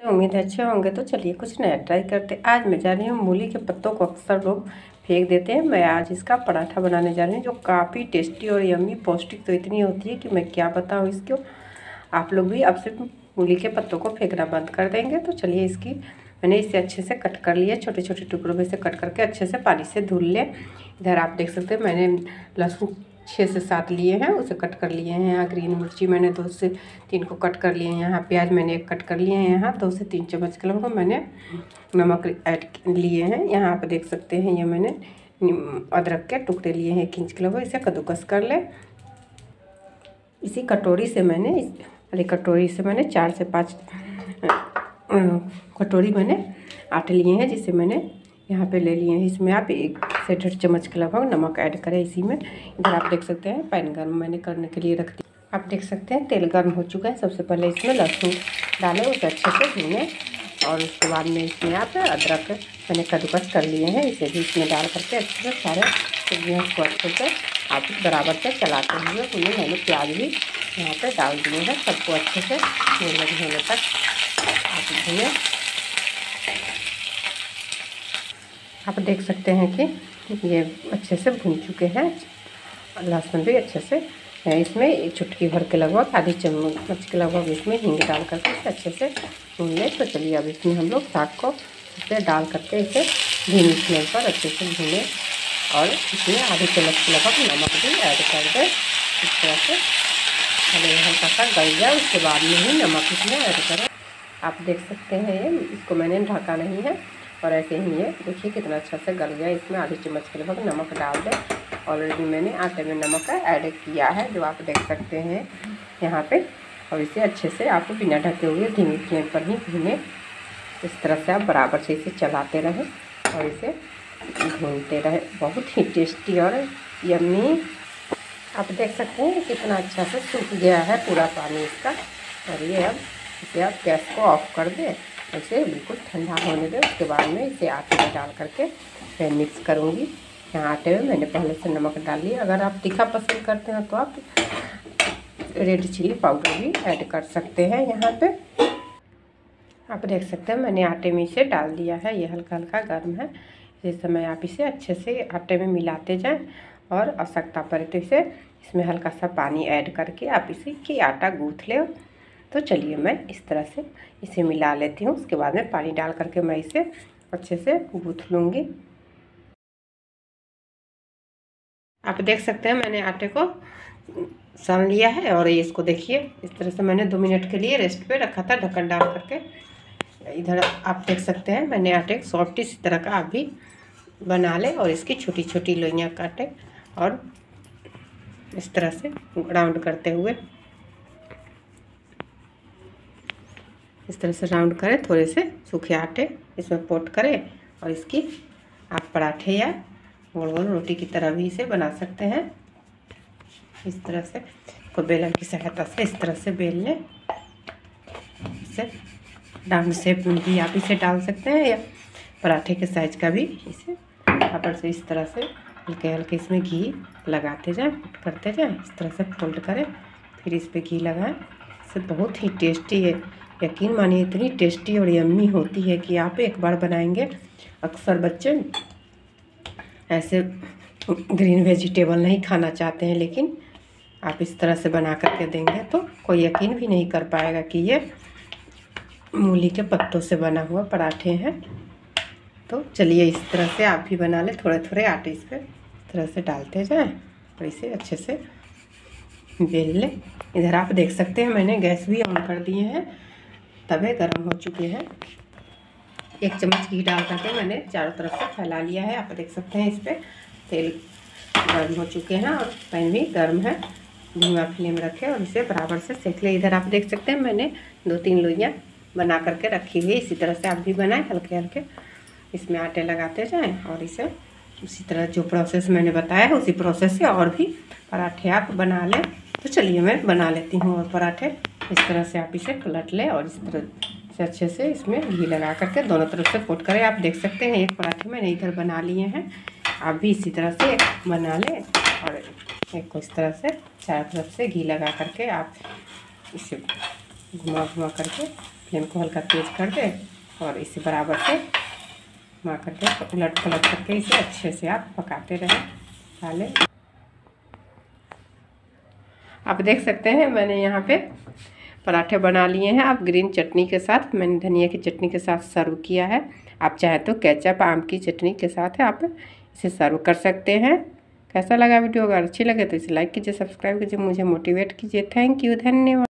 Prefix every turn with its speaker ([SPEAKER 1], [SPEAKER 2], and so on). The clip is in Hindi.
[SPEAKER 1] तो उम्मीद अच्छे होंगे। तो चलिए कुछ नया ट्राई करते आज मैं जा रही हूँ मूली के पत्तों को अक्सर लोग फेंक देते हैं। मैं आज इसका पराठा बनाने जा रही हूँ जो काफ़ी टेस्टी और यम्मी पौष्टिक तो इतनी होती है कि मैं क्या बताऊँ इसको। आप लोग भी अब सिर्फ़ मूली के पत्तों को फेंकना बंद कर देंगे। तो चलिए इसकी मैंने इसे अच्छे से कट कर लिया। छोटे छोटे टुकड़ों में से कट करके अच्छे से पानी से धुल लें। इधर आप देख सकते हैं मैंने लहसुन छः से सात लिए हैं, उसे कट कर लिए हैं। यहाँ ग्रीन मिर्ची मैंने दो से तीन को कट कर लिए हैं। यहाँ प्याज मैंने एक कट कर लिए हैं। यहाँ दो से तीन चम्मच के लगभग मैंने नमक ऐड लिए हैं। यहाँ आप देख सकते हैं, ये मैंने अदरक के टुकड़े लिए हैं एक इंच के लगभग। इसे कद्दूकस कर ले। इसी कटोरी से मैंने इस वाली कटोरी से मैंने चार से पाँच कटोरी मैंने आटे लिए हैं, जिसे मैंने यहाँ पे ले लिए हैं इसमें आप एक से डेढ़ चम्मच के लगभग नमक ऐड करें इसी में। इधर आप देख सकते हैं पैन गर्म मैंने करने के लिए रख दिया आप देख सकते हैं तेल गर्म हो चुका है। सबसे पहले इसमें लहसुन डालें, उसे अच्छे से भूनें और उसके बाद में इसमें आप अदरक मैंने कद्दूकस कर लिए हैं। इसे भी इसमें डाल करके अच्छे से सारे सब्जियों को अच्छे से आप बराबर से चलाते हुए उन्हें मैंने प्याज भी यहाँ पे डाल दिए हैं। सबको अच्छे से भूने होने तक आप भूने। आप देख सकते हैं कि ये अच्छे से भून चुके हैं। लहसुन भी अच्छे से इसमें चुटकी भर के लगभग आधी चम्मच के लगभग इसमें हींग डाल करके इसे अच्छे से भून लें। तो चलिए अब इसमें हम लोग साग को इसे डाल करके इसे धीमी फ्लेम पर अच्छे से भूनें और इसमें आधी चम्मच के लगभग नमक भी ऐड कर दें। इस तरह से पहले हल्का सा गल जाए उसके बाद में ही नमक इसमें ऐड करें। आप देख सकते हैं, ये इसको मैंने ढका नहीं है। और ऐसे ही ये, देखिए कितना अच्छा से गल गया। इसमें आधी चम्मच के लगभग नमक डाल दें। ऑलरेडी मैंने आटे में नमक ऐड किया है, जो आप देख सकते हैं यहाँ पे। और इसे अच्छे से आप बिना ढके हुए धीमी फ्लेम पर ही भूनें। इस तरह से आप बराबर से इसे चलाते रहें और इसे भूनते रहे। बहुत ही टेस्टी और यम्मी। आप देख सकते हैं कितना अच्छा से सूख गया है पूरा पानी इसका। और ये अब इसे आप गैस को ऑफ़ कर दें। इसे बिल्कुल ठंडा होने दें, उसके बाद में इसे आटे में डाल करके मैं मिक्स करूँगी। यहाँ आटे में मैंने पहले से नमक डाल लिया। अगर आप तीखा पसंद करते हैं तो आप रेड चिली पाउडर भी ऐड कर सकते हैं यहाँ पे। आप देख सकते हैं मैंने आटे में इसे डाल दिया है। ये हल्का हल्का गर्म है। इस समय आप इसे अच्छे से आटे में मिलाते जाएँ और आवश्यकता पड़े तो इसे इसमें हल्का सा पानी ऐड करके आप इसे कि आटा गूँथ लें। तो चलिए मैं इस तरह से इसे मिला लेती हूँ। उसके बाद में पानी डाल करके मैं इसे अच्छे से गूँथ लूँगी। आप देख सकते हैं मैंने आटे को सान लिया है और इसको देखिए, इस तरह से मैंने दो मिनट के लिए रेस्ट पे रखा था ढक्कन डाल करके। इधर आप देख सकते हैं मैंने आटे सॉफ्ट इस तरह का आप भी बना ले और इसकी छोटी छोटी लोइयाँ काटे और इस तरह से राउंड करते हुए इस तरह से राउंड करें, थोड़े से सूखे आटे इसमें पोट करें और इसकी आप पराठे या गोल गोल रोटी की तरह भी इसे बना सकते हैं। इस तरह से को बेलन की सहायता से इस तरह से बेल लें इसे डाउन शेप में भी आप इसे डाल सकते हैं या पराठे के साइज़ का भी इसे पर से इस तरह से हल्के हल्के इसमें घी लगाते जाएँ जाएँ करते जाएँ, इस तरह से फोल्ड करें, फिर इस पर घी लगाएँ। इससे बहुत ही टेस्टी है। यकीन मानिए, इतनी टेस्टी और यम्मी होती है कि आप एक बार बनाएँगे, अक्सर बच्चे ऐसे ग्रीन वेजिटेबल नहीं खाना चाहते हैं, लेकिन आप इस तरह से बना करके देंगे तो कोई यकीन भी नहीं कर पाएगा कि ये मूली के पत्तों से बना हुआ पराठे हैं। तो चलिए इस तरह से आप भी बना लें थोड़े थोड़े आटे इस पर इस तरह से डालते जाएँ और इसे अच्छे से बेल लें। इधर आप देख सकते हैं, मैंने गैस भी ऑन कर दिए हैं। तवे गर्म हो चुके हैं। एक चम्मच घी डाल करके मैंने चारों तरफ़ से फैला लिया है। आप देख सकते हैं इस पर तेल गर्म हो चुके हैं और पैन भी गर्म है। धीमा फ्लेम रखे और इसे बराबर से सेक ले। इधर आप देख सकते हैं मैंने दो तीन लोइयाँ बना करके रखी हुई इसी तरह से आप भी बनाएँ हल्के हल्के। इसमें आटे लगाते जाएँ और इसे उसी तरह जो प्रोसेस मैंने बताया है, उसी प्रोसेस से और भी पराठे आप बना लें। तो चलिए मैं बना लेती हूँ और पराठे। इस तरह से आप इसे पलट लें और इस तरह से अच्छे से इसमें घी लगा करके दोनों तरफ़ से कोट करें। आप देख सकते हैं, एक पराठे मैंने इधर बना लिए हैं। आप भी इसी तरह से बना लें और एक को इस तरह से चारों तरफ़ से घी लगा करके आप इसे घुमा घुमा करके फ्लेम को हल्का तेज कर दे और इसे बराबर से घुमा करके उलट पलट करके इसे अच्छे से आप पकाते रहें पहले आप देख सकते हैं, मैंने यहाँ पे पराठे बना लिए हैं। आप ग्रीन चटनी के साथ, मैंने धनिया की चटनी के साथ सर्व किया है। आप चाहे तो कैचअप आम की चटनी के साथ आप इसे सर्व कर सकते हैं। कैसा लगा वीडियो? अगर अच्छी लगे तो इसे लाइक कीजिए, सब्सक्राइब कीजिए, मुझे मोटिवेट कीजिए। थैंक यू, धन्यवाद।